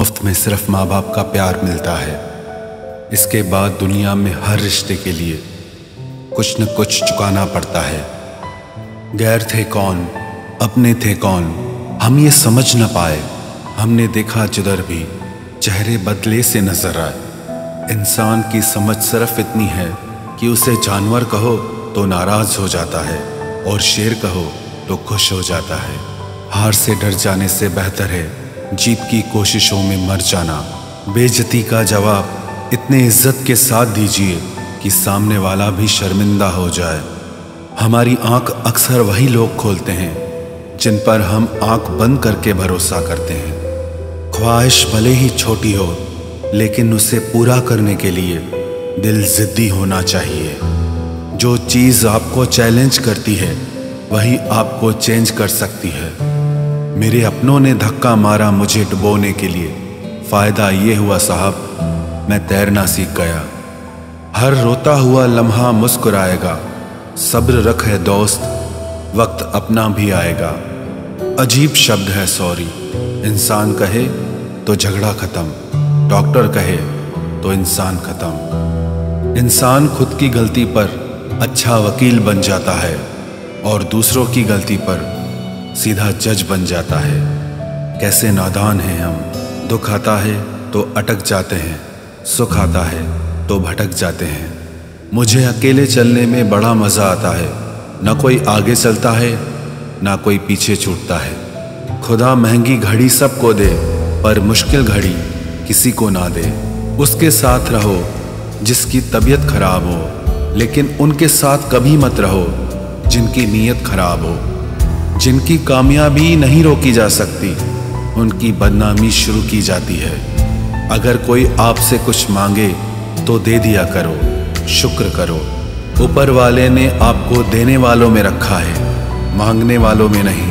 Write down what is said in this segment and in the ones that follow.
मुफ़्त में सिर्फ़ माँ बाप का प्यार मिलता है। इसके बाद दुनिया में हर रिश्ते के लिए कुछ न कुछ चुकाना पड़ता है। गैर थे कौन, अपने थे कौन, हम ये समझ न पाए। हमने देखा जिधर भी चेहरे बदले से नज़र आए। इंसान की समझ सिर्फ़ इतनी है कि उसे जानवर कहो तो नाराज़ हो जाता है और शेर कहो तो खुश हो जाता है। हार से डर जाने से बेहतर है जीत की कोशिशों में मर जाना। बेजती का जवाब, इतने इज़्ज़त के साथ दीजिए कि सामने वाला भी शर्मिंदा हो जाए। हमारी आँख अक्सर वही लोग खोलते हैं, जिन पर हम आँख बंद करके भरोसा करते हैं। ख्वाहिश भले ही छोटी हो, लेकिन उसे पूरा करने के लिए दिल जिद्दी होना चाहिए। जो चीज़ आपको चैलेंज करती है, वही आपको चेंज कर सकती है। मेरे अपनों ने धक्का मारा मुझे डुबोने के लिए। फ़ायदा ये हुआ, साहब, मैं तैरना सीख गया। हर रोता हुआ लम्हा मुस्कुराएगा। सब्र रख है दोस्त, वक्त अपना भी आएगा। अजीब शब्द है, सॉरी। इंसान कहे तो झगड़ा खत्म। डॉक्टर कहे तो इंसान खत्म। इंसान खुद की गलती पर अच्छा वकील बन जाता है और दूसरों की गलती पर सीधा जज बन जाता है। कैसे नादान हैं हम। दुख आता है तो अटक जाते हैं। सुख आता है तो भटक जाते हैं। मुझे अकेले चलने में बड़ा मज़ा आता है। न कोई आगे चलता है, ना कोई पीछे छूटता है। खुदा महँगी घड़ी सबको दे, पर मुश्किल घड़ी किसी को ना दे। उसके साथ रहो, जिसकी तबीयत खराब हो, लेकिन उनके साथ कभी मत रहो, जिनकी नीयत खराब हो। जिनकी कामयाबी नहीं रोकी जा सकती, उनकी बदनामी शुरू की जाती है। अगर कोई आपसे कुछ मांगे तो दे दिया करो, शुक्र करो। ऊपर वाले ने आपको देने वालों में रखा है, मांगने वालों में नहीं।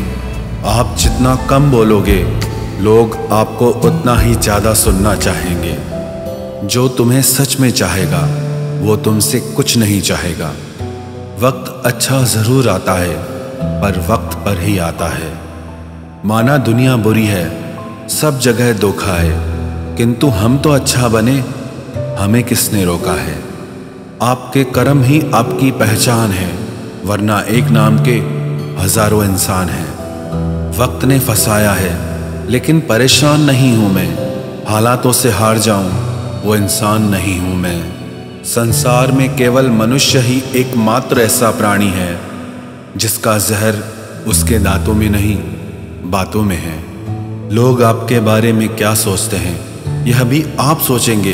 आप जितना कम बोलोगे, लोग आपको उतना ही ज़्यादा सुनना चाहेंगे। जो तुम्हें सच में चाहेगा, वो तुमसे कुछ नहीं चाहेगा। वक्त अच्छा ज़रूर आता है। पर वक्त पर ही आता है। माना दुनिया बुरी है, सब जगह धोखा है, किंतु हम तो अच्छा बने, हमें किसने रोका है? आपके कर्म ही आपकी पहचान है, वरना एक नाम के हज़ारों इंसान हैं। वक्त ने फंसाया है, लेकिन परेशान नहीं हूँ मैं। हालातों से हार जाऊँ, वो इंसान नहीं हूँ मैं। संसार में केवल मनुष्य ही एकमात्र ऐसा प्राणी है। जिसका जहर उसके दांतों में नहीं, बातों में है। लोग आपके बारे में क्या सोचते हैं, यह भी आप सोचेंगे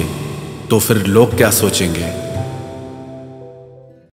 तो फिर लोग क्या सोचेंगे?